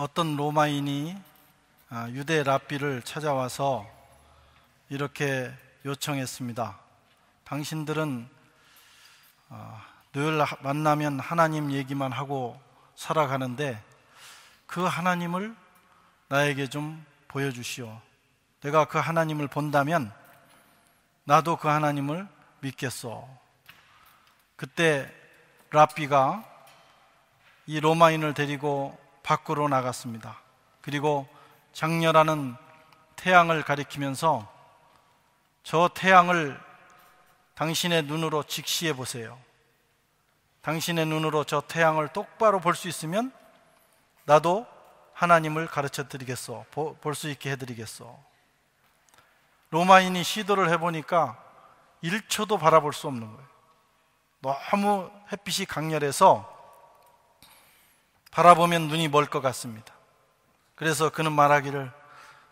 어떤 로마인이 아, 유대 랍비를 찾아와서 이렇게 요청했습니다. 당신들은 아, 늘 만나면 하나님 얘기만 하고 살아가는데 그 하나님을 나에게 좀 보여주시오. 내가 그 하나님을 본다면 나도 그 하나님을 믿겠어. 그때 랍비가 이 로마인을 데리고 밖으로 나갔습니다. 그리고 장렬하는 태양을 가리키면서 저 태양을 당신의 눈으로 직시해 보세요. 당신의 눈으로 저 태양을 똑바로 볼 수 있으면 나도 하나님을 가르쳐 드리겠어. 볼 수 있게 해 드리겠어. 로마인이 시도를 해 보니까 1초도 바라볼 수 없는 거예요. 너무 햇빛이 강렬해서 바라보면 눈이 멀 것 같습니다. 그래서 그는 말하기를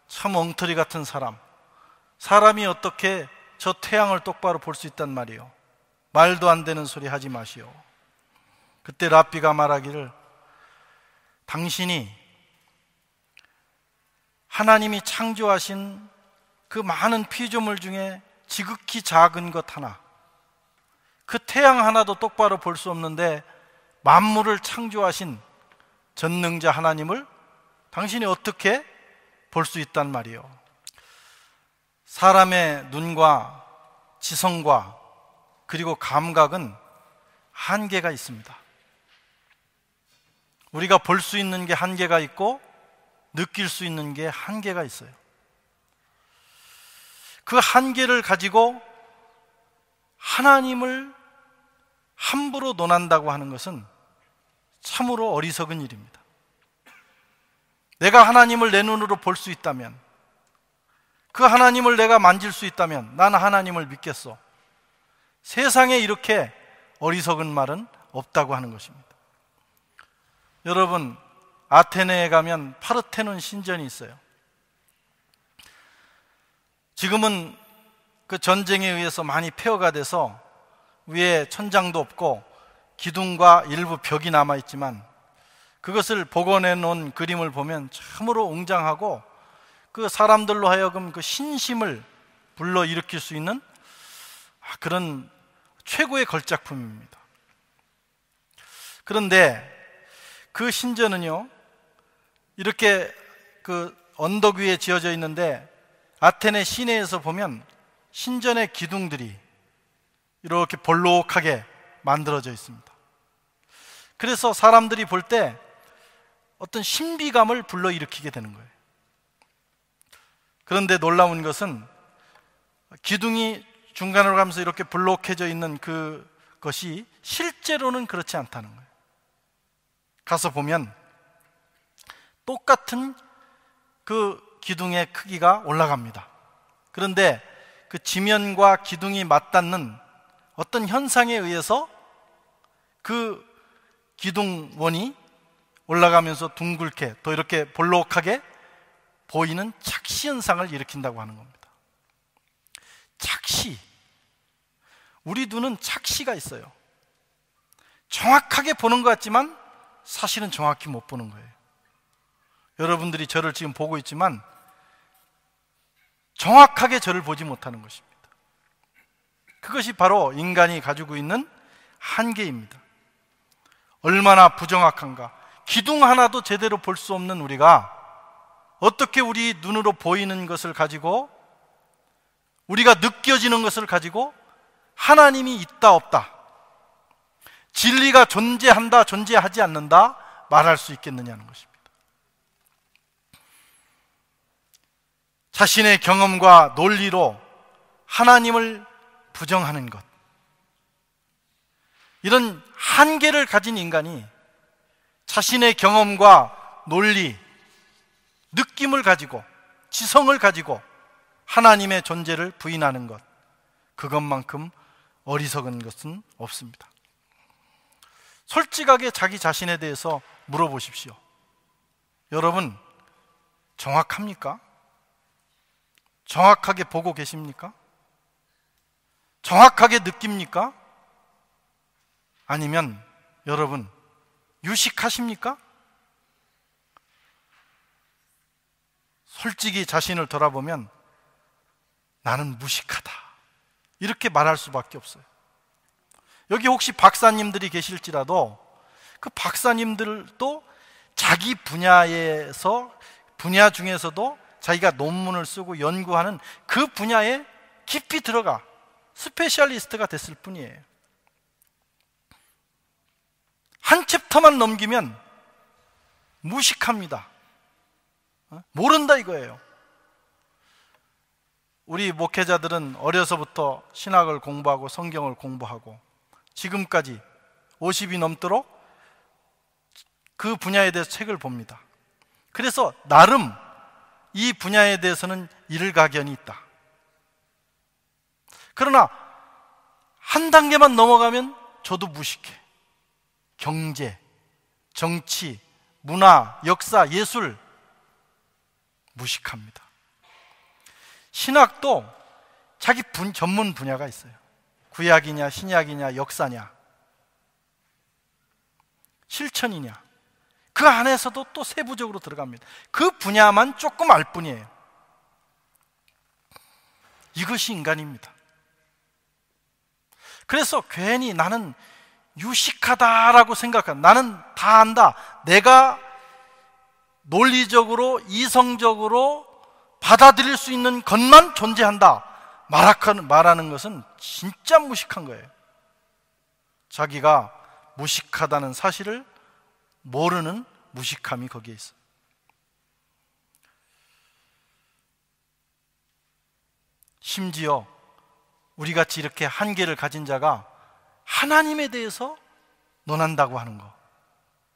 참 엉터리 같은 사람. 사람이 어떻게 저 태양을 똑바로 볼 수 있단 말이요. 말도 안 되는 소리 하지 마시오. 그때 랍비가 말하기를 당신이 하나님이 창조하신 그 많은 피조물 중에 지극히 작은 것 하나, 그 태양 하나도 똑바로 볼 수 없는데 만물을 창조하신 전능자 하나님을 당신이 어떻게 볼 수 있단 말이요. 사람의 눈과 지성과 그리고 감각은 한계가 있습니다. 우리가 볼 수 있는 게 한계가 있고 느낄 수 있는 게 한계가 있어요. 그 한계를 가지고 하나님을 함부로 논한다고 하는 것은 참으로 어리석은 일입니다. 내가 하나님을 내 눈으로 볼 수 있다면, 그 하나님을 내가 만질 수 있다면, 나는 하나님을 믿겠어. 세상에 이렇게 어리석은 말은 없다고 하는 것입니다. 여러분, 아테네에 가면 파르테논 신전이 있어요. 지금은 그 전쟁에 의해서 많이 폐허가 돼서 위에 천장도 없고 기둥과 일부 벽이 남아 있지만 그것을 복원해 놓은 그림을 보면 참으로 웅장하고 그 사람들로 하여금 그 신심을 불러 일으킬 수 있는 그런 최고의 걸작품입니다. 그런데 그 신전은요, 이렇게 그 언덕 위에 지어져 있는데 아테네 시내에서 보면 신전의 기둥들이 이렇게 볼록하게 만들어져 있습니다. 그래서 사람들이 볼 때 어떤 신비감을 불러일으키게 되는 거예요. 그런데 놀라운 것은 기둥이 중간으로 가면서 이렇게 볼록해져 있는 그 것이 실제로는 그렇지 않다는 거예요. 가서 보면 똑같은 그 기둥의 크기가 올라갑니다. 그런데 그 지면과 기둥이 맞닿는 어떤 현상에 의해서 그 기둥원이 올라가면서 둥글게 또 이렇게 볼록하게 보이는 착시 현상을 일으킨다고 하는 겁니다. 착시. 우리 눈은 착시가 있어요. 정확하게 보는 것 같지만 사실은 정확히 못 보는 거예요. 여러분들이 저를 지금 보고 있지만 정확하게 저를 보지 못하는 것입니다. 그것이 바로 인간이 가지고 있는 한계입니다. 얼마나 부정확한가. 기둥 하나도 제대로 볼 수 없는 우리가 어떻게 우리 눈으로 보이는 것을 가지고 우리가 느껴지는 것을 가지고 하나님이 있다 없다 진리가 존재한다 존재하지 않는다 말할 수 있겠느냐는 것입니다. 자신의 경험과 논리로 하나님을 부정하는 것. 이런 한계를 가진 인간이 자신의 경험과 논리, 느낌을 가지고 지성을 가지고 하나님의 존재를 부인하는 것. 그것만큼 어리석은 것은 없습니다. 솔직하게 자기 자신에 대해서 물어보십시오. 여러분, 정확합니까? 정확하게 보고 계십니까? 정확하게 느낍니까? 아니면 여러분 유식하십니까? 솔직히 자신을 돌아보면 나는 무식하다. 이렇게 말할 수밖에 없어요. 여기 혹시 박사님들이 계실지라도 그 박사님들도 자기 분야에서 분야 중에서도 자기가 논문을 쓰고 연구하는 그 분야에 깊이 들어가 specialist가 됐을 뿐이에요. 한 chapter만 넘기면 무식합니다. 어? 모른다 이거예요. 우리 목회자들은 어려서부터 신학을 공부하고 성경을 공부하고 지금까지 50이 넘도록 그 분야에 대해서 책을 봅니다. 그래서 나름 이 분야에 대해서는 일가견이 있다. 그러나 한 단계만 넘어가면 저도 무식해. 경제, 정치, 문화, 역사, 예술 무식합니다. 신학도 자기 분, 전문 분야가 있어요. 구약이냐, 신약이냐, 역사냐, 실천이냐. 그 안에서도 또 세부적으로 들어갑니다. 그 분야만 조금 알 뿐이에요. 이것이 인간입니다. 그래서 괜히 나는 유식하다라고 생각한 나는 다 안다. 내가 논리적으로 이성적으로 받아들일 수 있는 것만 존재한다. 말하는 것은 진짜 무식한 거예요. 자기가 무식하다는 사실을 모르는 무식함이 거기에 있어. 심지어 우리 같이 이렇게 한계를 가진 자가 하나님에 대해서 논한다고 하는 것,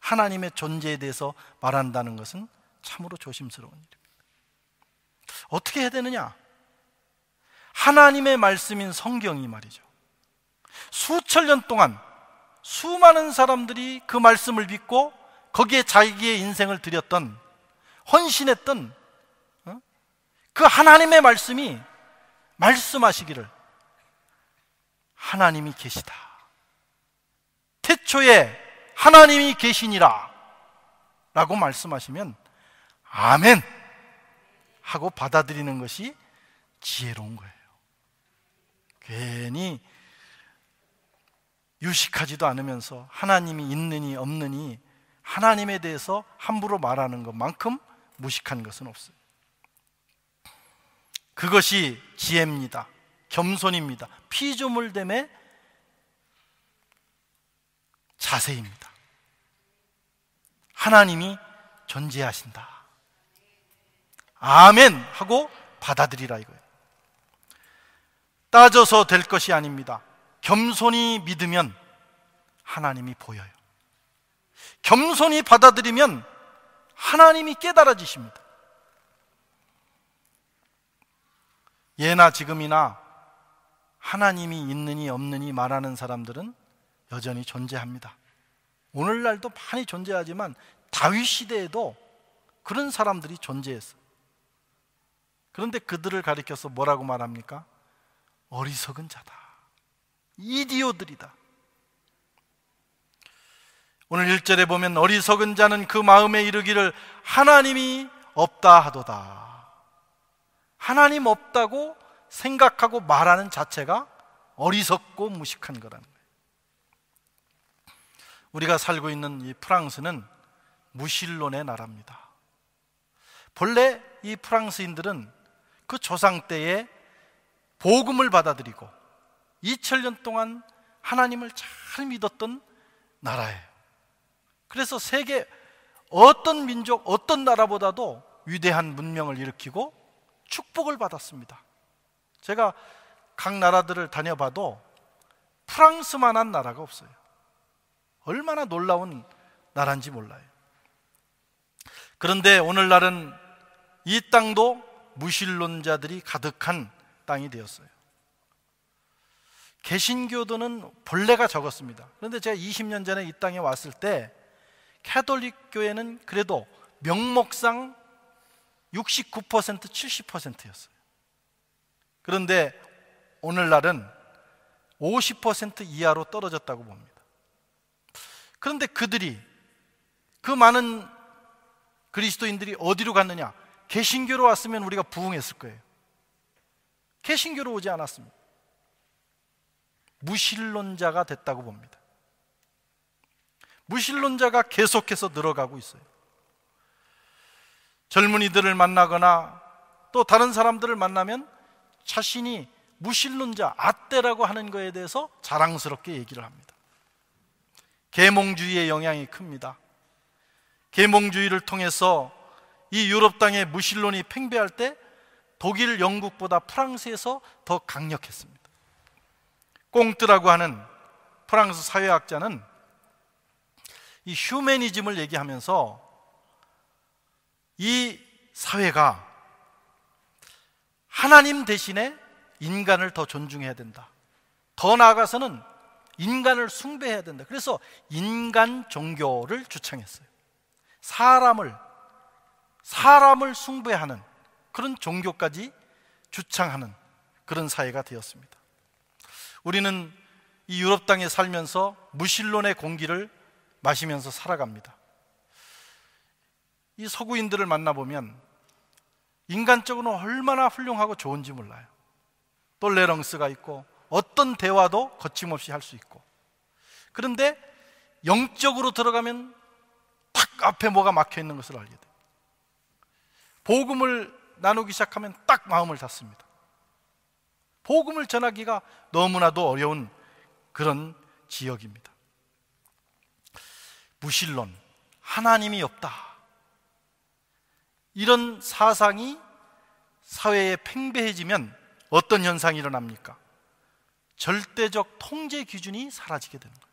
하나님의 존재에 대해서 말한다는 것은 참으로 조심스러운 일입니다. 어떻게 해야 되느냐? 하나님의 말씀인 성경이 말이죠. 수천 년 동안 수많은 사람들이 그 말씀을 믿고 거기에 자기의 인생을 들였던 헌신했던 어? 그 하나님의 말씀이 말씀하시기를 하나님이 계시다. 태초에 하나님이 계시니라 라고 말씀하시면 아멘 하고 받아들이는 것이 지혜로운 거예요. 괜히 유식하지도 않으면서 하나님이 있느니 없느니 하나님에 대해서 함부로 말하는 것만큼 무식한 것은 없어요. 그것이 지혜입니다. 겸손입니다. 피조물됨의 자세입니다. 하나님이 존재하신다. 아멘 하고 받아들이라 이거예요. 따져서 될 것이 아닙니다. 겸손히 믿으면 하나님이 보여요. 겸손히 받아들이면 하나님이 깨달아지십니다. 예나 지금이나 하나님이 있느니 없느니 말하는 사람들은 여전히 존재합니다. 오늘날도 많이 존재하지만 다윗 시대에도 그런 사람들이 존재했어. 그런데 그들을 가리켜서 뭐라고 말합니까? 어리석은 자다. 이디오들이다. 오늘 1절에 보면 어리석은 자는 그 마음에 이르기를 하나님이 없다 하도다. 하나님 없다고 생각하고 말하는 자체가 어리석고 무식한 거라는 거예요. 우리가 살고 있는 이 프랑스는 무신론의 나라입니다. 본래 이 프랑스인들은 그 조상 때에 복음을 받아들이고 2000년 동안 하나님을 잘 믿었던 나라예요. 그래서 세계 어떤 민족, 어떤 나라보다도 위대한 문명을 일으키고 축복을 받았습니다. 제가 각 나라들을 다녀봐도 프랑스만한 나라가 없어요. 얼마나 놀라운 나라인지 몰라요. 그런데 오늘날은 이 땅도 무신론자들이 가득한 땅이 되었어요. 개신교도는 본래가 적었습니다. 그런데 제가 20년 전에 이 땅에 왔을 때 캐톨릭 교회는 그래도 명목상 69% 70%였어요. 그런데 오늘날은 50% 이하로 떨어졌다고 봅니다. 그런데 그들이 그 많은 그리스도인들이 어디로 갔느냐? 개신교로 왔으면 우리가 부흥했을 거예요. 개신교로 오지 않았습니다. 무신론자가 됐다고 봅니다. 무신론자가 계속해서 늘어가고 있어요. 젊은이들을 만나거나 또 다른 사람들을 만나면 자신이 무신론자, 아떼라고 하는 것에 대해서 자랑스럽게 얘기를 합니다. 계몽주의의 영향이 큽니다. 계몽주의를 통해서 이 유럽 땅의 무신론이 팽배할 때 독일, 영국보다 프랑스에서 더 강력했습니다. 꽁트라고 하는 프랑스 사회학자는 이 휴메니즘을 얘기하면서 이 사회가 하나님 대신에 인간을 더 존중해야 된다. 더 나아가서는 인간을 숭배해야 된다. 그래서 인간 종교를 주창했어요. 사람을 사람을 숭배하는 그런 종교까지 주창하는 그런 사회가 되었습니다. 우리는 이 유럽 땅에 살면서 무신론의 공기를 마시면서 살아갑니다. 이 서구인들을 만나보면 인간적으로 얼마나 훌륭하고 좋은지 몰라요. 똘레렁스가 있고 어떤 대화도 거침없이 할 수 있고 그런데 영적으로 들어가면 탁 앞에 뭐가 막혀 있는 것을 알게 돼요. 복음을 나누기 시작하면 딱 마음을 닫습니다. 복음을 전하기가 너무나도 어려운 그런 지역입니다. 무신론, 하나님이 없다. 이런 사상이 사회에 팽배해지면 어떤 현상이 일어납니까? 절대적 통제 기준이 사라지게 되는 거예요.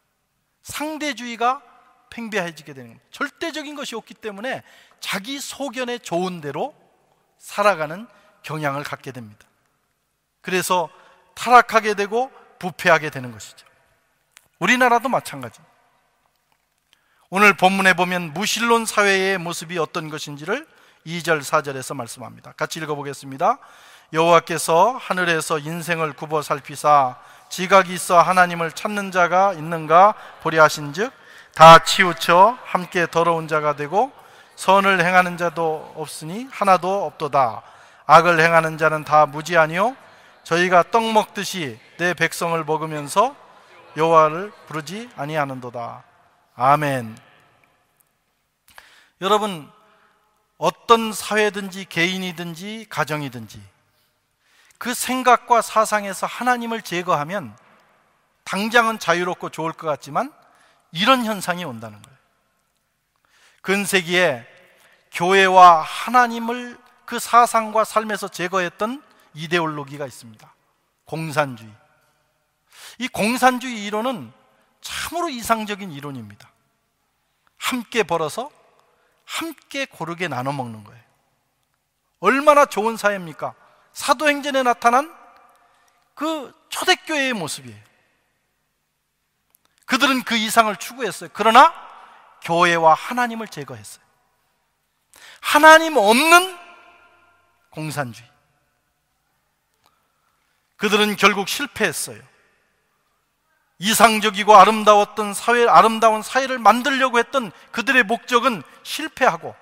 상대주의가 팽배해지게 되는 겁니다. 절대적인 것이 없기 때문에 자기 소견에 좋은 대로 살아가는 경향을 갖게 됩니다. 그래서 타락하게 되고 부패하게 되는 것이죠. 우리나라도 마찬가지. 오늘 본문에 보면 무신론 사회의 모습이 어떤 것인지를 2절, 4절에서 말씀합니다. 같이 읽어 보겠습니다. 여호와께서 하늘에서 인생을 굽어 살피사 지각이 있어 하나님을 찾는 자가 있는가 보리 하신즉 다 치우쳐 함께 더러운 자가 되고 선을 행하는 자도 없으니 하나도 없도다. 악을 행하는 자는 다 무지하니요 저희가 떡 먹듯이 내 백성을 먹으면서 여호와를 부르지 아니하는도다. 아멘. 여러분 어떤 사회든지 개인이든지 가정이든지 그 생각과 사상에서 하나님을 제거하면 당장은 자유롭고 좋을 것 같지만 이런 현상이 온다는 거예요. 근세기에 교회와 하나님을 그 사상과 삶에서 제거했던 이데올로기가 있습니다. 공산주의. 이 공산주의 이론은 참으로 이상적인 이론입니다. 함께 벌어서 함께 고르게 나눠 먹는 거예요. 얼마나 좋은 사회입니까? 사도행전에 나타난 그 초대교회의 모습이에요. 그들은 그 이상을 추구했어요. 그러나 교회와 하나님을 제거했어요. 하나님 없는 공산주의. 그들은 결국 실패했어요. 이상적이고 아름다웠던 사회, 아름다운 사회를 만들려고 했던 그들의 목적은 실패하고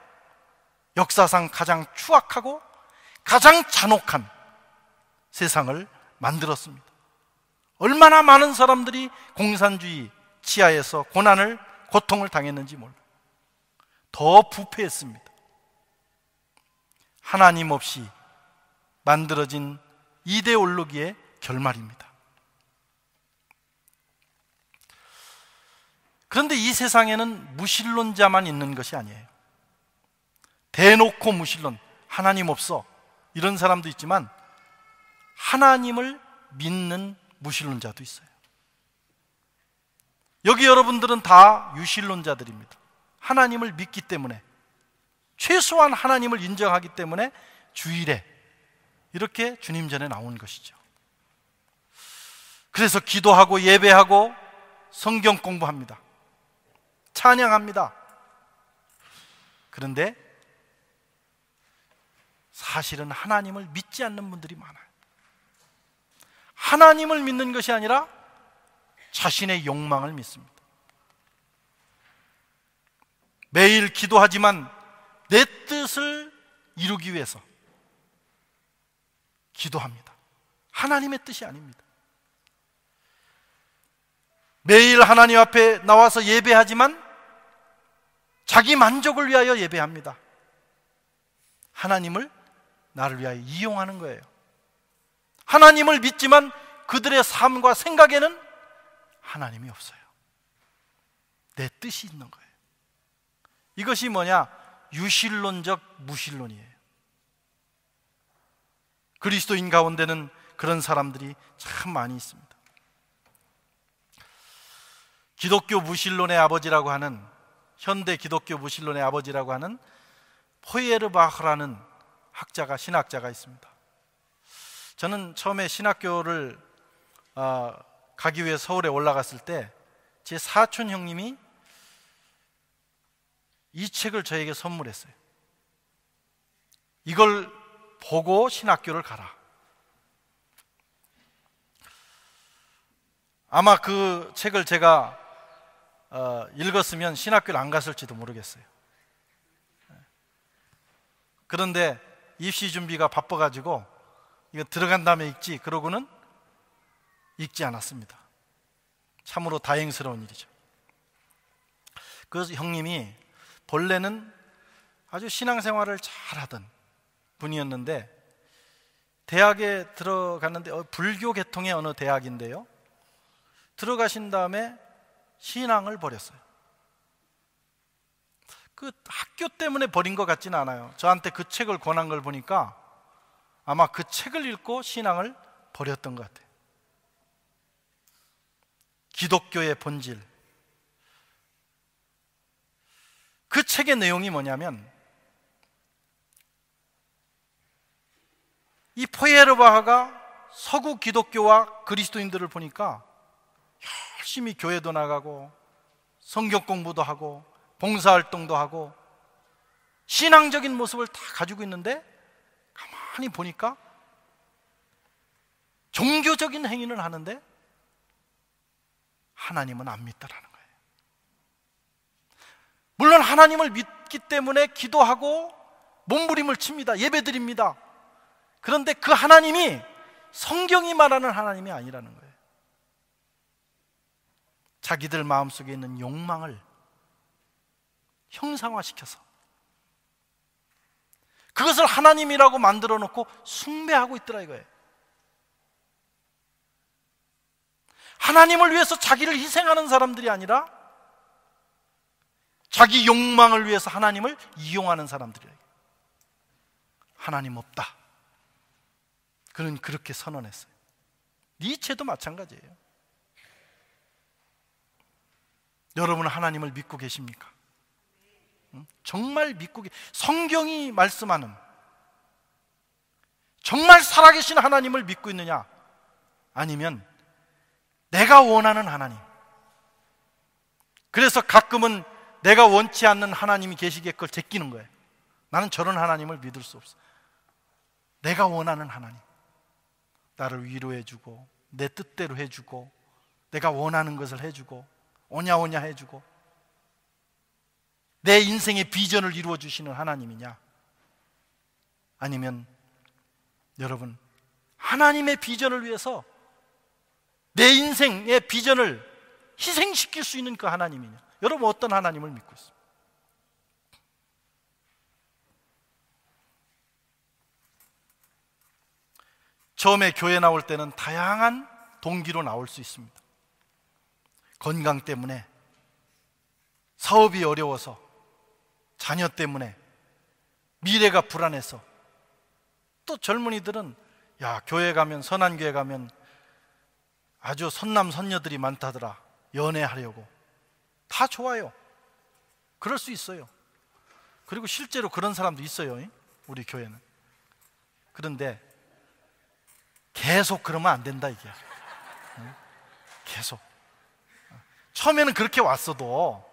역사상 가장 추악하고 가장 잔혹한 세상을 만들었습니다. 얼마나 많은 사람들이 공산주의 치하에서 고난을, 고통을 당했는지 몰라요. 더 부패했습니다. 하나님 없이 만들어진 이데올로기의 결말입니다. 그런데 이 세상에는 무신론자만 있는 것이 아니에요. 대놓고 무신론, 하나님 없어. 이런 사람도 있지만 하나님을 믿는 무신론자도 있어요. 여기 여러분들은 다 유신론자들입니다. 하나님을 믿기 때문에 최소한 하나님을 인정하기 때문에 주일에 이렇게 주님 전에 나온 것이죠. 그래서 기도하고 예배하고 성경 공부합니다. 찬양합니다. 그런데 사실은 하나님을 믿지 않는 분들이 많아요. 하나님을 믿는 것이 아니라 자신의 욕망을 믿습니다. 매일 기도하지만 내 뜻을 이루기 위해서 기도합니다. 하나님의 뜻이 아닙니다. 매일 하나님 앞에 나와서 예배하지만 자기 만족을 위하여 예배합니다. 하나님을 나를 위하여 이용하는 거예요. 하나님을 믿지만 그들의 삶과 생각에는 하나님이 없어요. 내 뜻이 있는 거예요. 이것이 뭐냐? 유실론적 무실론이에요. 그리스도인 가운데는 그런 사람들이 참 많이 있습니다. 기독교 무신론의 아버지라고 하는 현대 기독교 무신론의 아버지라고 하는 포이에르바흐라는 학자가 신학자가 있습니다. 저는 처음에 신학교를 어, 가기 위해 서울에 올라갔을 때 제 사촌 형님이 이 책을 저에게 선물했어요. 이걸 보고 신학교를 가라. 아마 그 책을 제가 어, 읽었으면 신학교를 안 갔을지도 모르겠어요. 그런데 입시 준비가 바빠가지고 이거 들어간 다음에 읽지 그러고는 읽지 않았습니다. 참으로 다행스러운 일이죠. 그 형님이 본래는 아주 신앙생활을 잘 하던 분이었는데 대학에 들어갔는데 어, 불교 계통의 어느 대학인데요. 들어가신 다음에 신앙을 버렸어요. 그 학교 때문에 버린 것 같지는 않아요. 저한테 그 책을 권한 걸 보니까 아마 그 책을 읽고 신앙을 버렸던 것 같아요. 기독교의 본질. 그 책의 내용이 뭐냐면 이 포에르바하가 서구 기독교와 그리스도인들을 보니까 열심히 교회도 나가고 성경 공부도 하고 봉사활동도 하고 신앙적인 모습을 다 가지고 있는데 가만히 보니까 종교적인 행위를 하는데 하나님은 안 믿더라는 거예요. 물론 하나님을 믿기 때문에 기도하고 몸부림을 칩니다. 예배드립니다. 그런데 그 하나님이 성경이 말하는 하나님이 아니라는 거예요. 자기들 마음속에 있는 욕망을 형상화시켜서 그것을 하나님이라고 만들어 놓고 숭배하고 있더라 이거예요. 하나님을 위해서 자기를 희생하는 사람들이 아니라 자기 욕망을 위해서 하나님을 이용하는 사람들이에요. 하나님 없다. 그는 그렇게 선언했어요. 니체도 마찬가지예요. 여러분은 하나님을 믿고 계십니까? 정말 믿고 계 성경이 말씀하는 정말 살아계신 하나님을 믿고 있느냐? 아니면 내가 원하는 하나님. 그래서 가끔은 내가 원치 않는 하나님이 계시기에 그걸 제끼는 거예요. 나는 저런 하나님을 믿을 수 없어. 내가 원하는 하나님. 나를 위로해주고, 내 뜻대로 해주고, 내가 원하는 것을 해주고, 오냐오냐 해주고 내 인생의 비전을 이루어 주시는 하나님이냐? 아니면 여러분 하나님의 비전을 위해서 내 인생의 비전을 희생시킬 수 있는 그 하나님이냐? 여러분 어떤 하나님을 믿고 있습니까? 처음에 교회 나올 때는 다양한 동기로 나올 수 있습니다. 건강 때문에, 사업이 어려워서, 자녀 때문에, 미래가 불안해서, 또 젊은이들은 야, 교회 가면, 선한 교회 가면 아주 선남, 선녀들이 많다더라. 연애하려고. 다 좋아요. 그럴 수 있어요. 그리고 실제로 그런 사람도 있어요. 우리 교회는. 그런데 계속 그러면 안 된다, 이게. 계속. 처음에는 그렇게 왔어도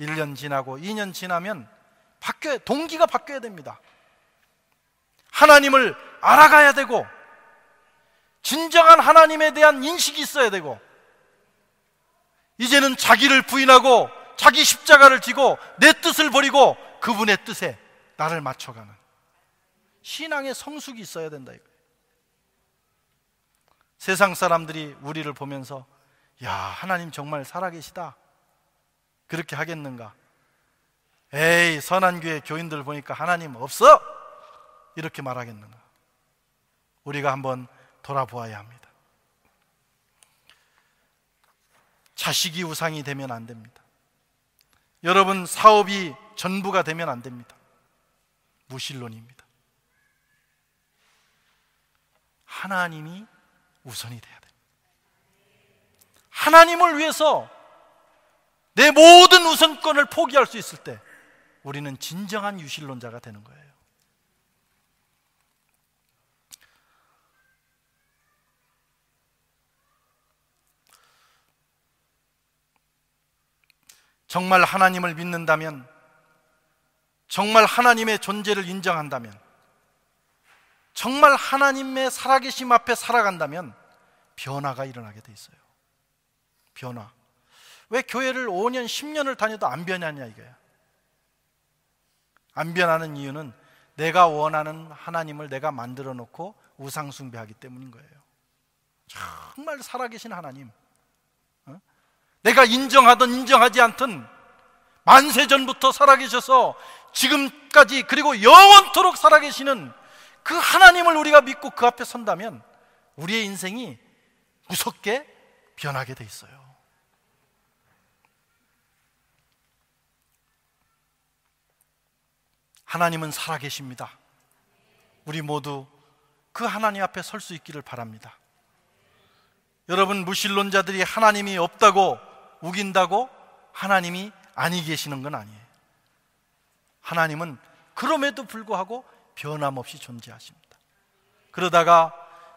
1년 지나고 2년 지나면 바뀌어 동기가 바뀌어야 됩니다. 하나님을 알아가야 되고 진정한 하나님에 대한 인식이 있어야 되고 이제는 자기를 부인하고 자기 십자가를 지고 내 뜻을 버리고 그분의 뜻에 나를 맞춰가는 신앙의 성숙이 있어야 된다 이거예요. 세상 사람들이 우리를 보면서 야, 하나님 정말 살아계시다. 그렇게 하겠는가? 에이, 선한 교회 교인들 보니까 하나님 없어! 이렇게 말하겠는가? 우리가 한번 돌아보아야 합니다. 자식이 우상이 되면 안 됩니다. 여러분, 사업이 전부가 되면 안 됩니다. 무신론입니다. 하나님이 우선이 돼야 돼. 하나님을 위해서 내 모든 우선권을 포기할 수 있을 때 우리는 진정한 유실론자가 되는 거예요. 정말 하나님을 믿는다면, 정말 하나님의 존재를 인정한다면, 정말 하나님의 살아계심 앞에 살아간다면 변화가 일어나게 돼 있어요. 변화. 왜 교회를 5년, 10년을 다녀도 안 변하냐 이거야. 안 변하는 이유는 내가 원하는 하나님을 내가 만들어 놓고 우상 숭배하기 때문인 거예요. 정말 살아계신 하나님. 어? 내가 인정하든 인정하지 않든 만세 전부터 살아계셔서 지금까지 그리고 영원토록 살아계시는 그 하나님을 우리가 믿고 그 앞에 선다면 우리의 인생이 무섭게 변하게 돼 있어요. 하나님은 살아계십니다. 우리 모두 그 하나님 앞에 설 수 있기를 바랍니다. 여러분, 무신론자들이 하나님이 없다고 우긴다고 하나님이 아니 계시는 건 아니에요. 하나님은 그럼에도 불구하고 변함없이 존재하십니다. 그러다가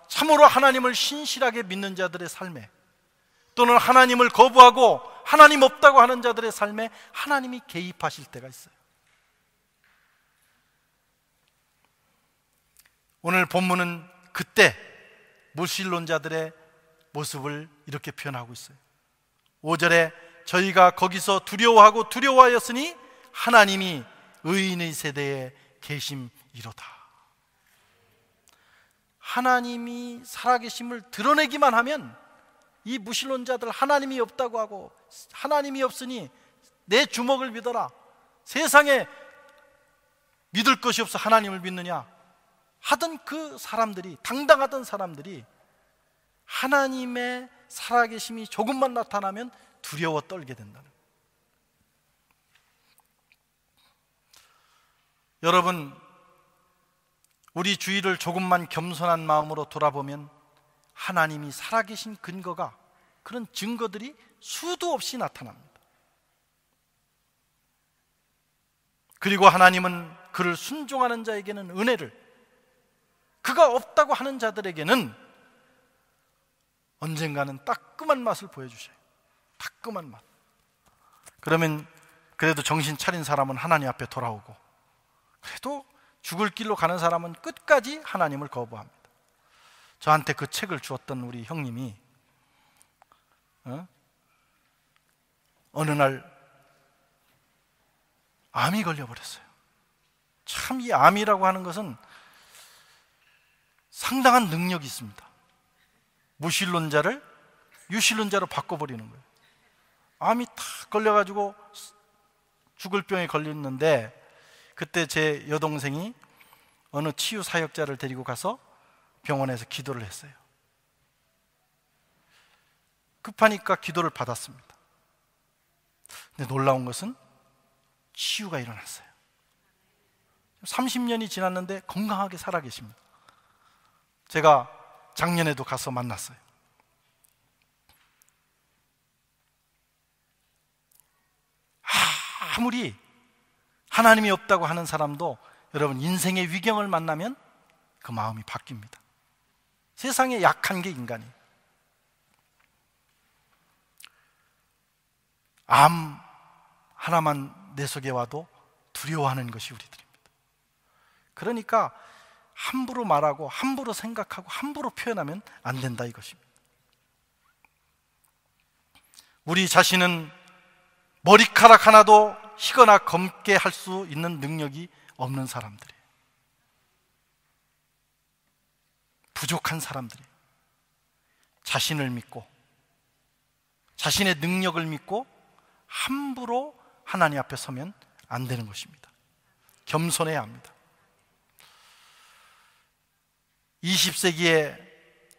참으로 하나님을 신실하게 믿는 자들의 삶에 또는 하나님을 거부하고 하나님 없다고 하는 자들의 삶에 하나님이 개입하실 때가 있어요. 오늘 본문은 그때 무신론자들의 모습을 이렇게 표현하고 있어요. 5절에 저희가 거기서 두려워하고 두려워하였으니 하나님이 의인의 세대에 계심이로다. 하나님이 살아계심을 드러내기만 하면 이 무신론자들 하나님이 없다고 하고 하나님이 없으니 내 주먹을 믿어라. 세상에 믿을 것이 없어 하나님을 믿느냐? 하던 그 사람들이 당당하던 사람들이 하나님의 살아계심이 조금만 나타나면 두려워 떨게 된다는 여러분 우리 주위를 조금만 겸손한 마음으로 돌아보면 하나님이 살아계신 근거가 그런 증거들이 수도 없이 나타납니다. 그리고 하나님은 그를 순종하는 자에게는 은혜를 그가 없다고 하는 자들에게는 언젠가는 따끔한 맛을 보여주셔요. 따끔한 맛. 그러면 그래도 정신 차린 사람은 하나님 앞에 돌아오고, 그래도 죽을 길로 가는 사람은 끝까지 하나님을 거부합니다. 저한테 그 책을 주었던 우리 형님이 어? 어느 날 암이 걸려버렸어요. 참 이 암이라고 하는 것은 상당한 능력이 있습니다. 무신론자를 유신론자로 바꿔버리는 거예요. 암이 탁 걸려가지고 죽을 병에 걸렸는데 그때 제 여동생이 어느 치유 사역자를 데리고 가서 병원에서 기도를 했어요. 급하니까 기도를 받았습니다. 근데 놀라운 것은 치유가 일어났어요. 30년이 지났는데 건강하게 살아 계십니다. 제가 작년에도 가서 만났어요. 아무리 하나님이 없다고 하는 사람도 여러분 인생의 위경을 만나면 그 마음이 바뀝니다. 세상에 약한 게 인간이. 암 하나만 내 속에 와도 두려워하는 것이 우리들입니다. 그러니까 함부로 말하고 함부로 생각하고 함부로 표현하면 안 된다 이것입니다. 우리 자신은 머리카락 하나도 희거나 검게 할 수 있는 능력이 없는 사람들이에요. 부족한 사람들이 자신을 믿고 자신의 능력을 믿고 함부로 하나님 앞에 서면 안 되는 것입니다. 겸손해야 합니다. 20세기의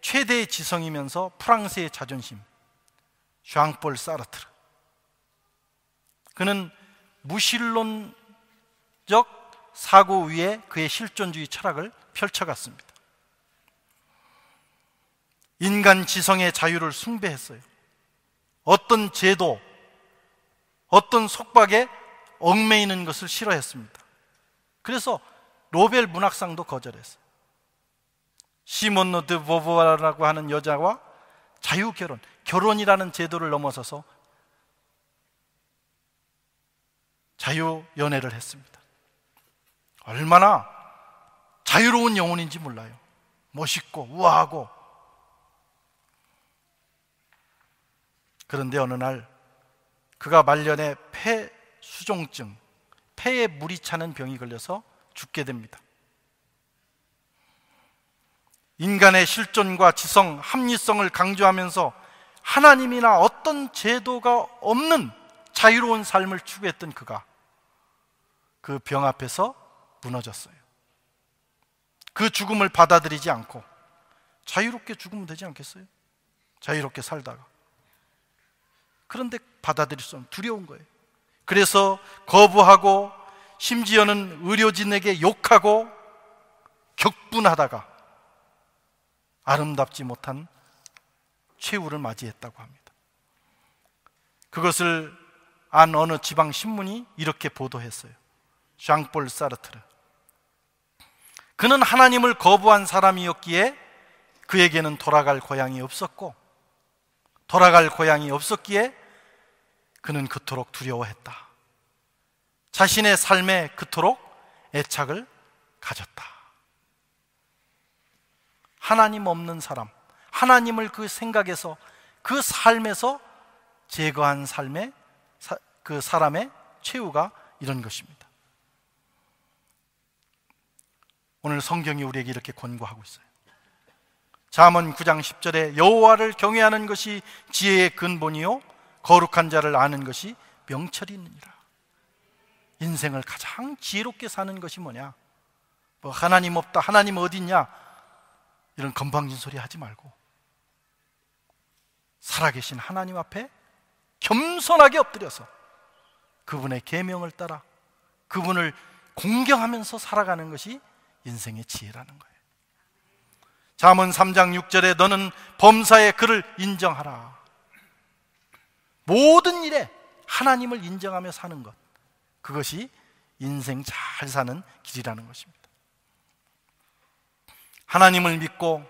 최대의 지성이면서 프랑스의 자존심, 샹폴 사르트르. 그는 무신론적 사고 위에 그의 실존주의 철학을 펼쳐갔습니다. 인간 지성의 자유를 숭배했어요. 어떤 제도, 어떤 속박에 얽매이는 것을 싫어했습니다. 그래서 노벨 문학상도 거절했어요. 시몬노 드 보보라라고 하는 여자와 자유 결혼, 결혼이라는 제도를 넘어서서 자유 연애를 했습니다. 얼마나 자유로운 영혼인지 몰라요. 멋있고 우아하고 그런데 어느 날 그가 말년에 폐 수종증, 폐에 물이 차는 병이 걸려서 죽게 됩니다. 인간의 실존과 지성, 합리성을 강조하면서 하나님이나 어떤 제도가 없는 자유로운 삶을 추구했던 그가 그 병 앞에서 무너졌어요. 그 죽음을 받아들이지 않고 자유롭게 죽으면 되지 않겠어요? 자유롭게 살다가. 그런데 받아들일 수 없는 두려운 거예요. 그래서 거부하고 심지어는 의료진에게 욕하고 격분하다가 아름답지 못한 최후를 맞이했다고 합니다. 그것을 안 어느 지방 신문이 이렇게 보도했어요. 샹폴 사르트르. 그는 하나님을 거부한 사람이었기에 그에게는 돌아갈 고향이 없었고 돌아갈 고향이 없었기에 그는 그토록 두려워했다. 자신의 삶에 그토록 애착을 가졌다. 하나님 없는 사람, 하나님을 그 생각에서 그 삶에서 제거한 삶의 그 사람의 최후가 이런 것입니다. 오늘 성경이 우리에게 이렇게 권고하고 있어요. 잠언 9장 10절에 여호와를 경외하는 것이 지혜의 근본이요 거룩한 자를 아는 것이 명철이 있느니라. 인생을 가장 지혜롭게 사는 것이 뭐냐? 뭐 하나님 없다, 하나님 어디 있냐? 이런 건방진 소리 하지 말고 살아계신 하나님 앞에 겸손하게 엎드려서 그분의 계명을 따라 그분을 공경하면서 살아가는 것이 인생의 지혜라는 거예요. 잠언 3장 6절에 너는 범사의 그를 인정하라. 모든 일에 하나님을 인정하며 사는 것. 그것이 인생 잘 사는 길이라는 것입니다. 하나님을 믿고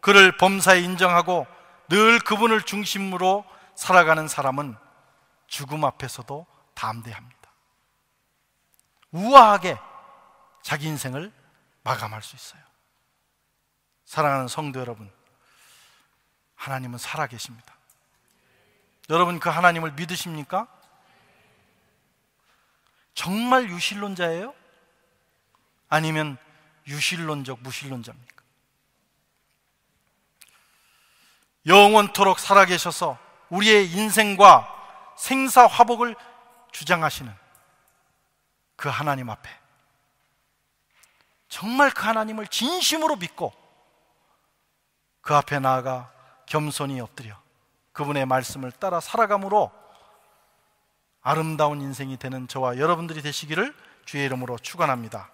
그를 범사에 인정하고 늘 그분을 중심으로 살아가는 사람은 죽음 앞에서도 담대합니다. 우아하게 자기 인생을 마감할 수 있어요. 사랑하는 성도 여러분, 하나님은 살아계십니다. 여러분 그 하나님을 믿으십니까? 정말 유실론자예요? 아니면 유실론적 무실론자입니까? 영원토록 살아계셔서 우리의 인생과 생사 화복을 주장하시는 그 하나님 앞에 정말 그 하나님을 진심으로 믿고 그 앞에 나아가 겸손히 엎드려 그분의 말씀을 따라 살아감으로 아름다운 인생이 되는 저와 여러분들이 되시기를 주의 이름으로 축원합니다.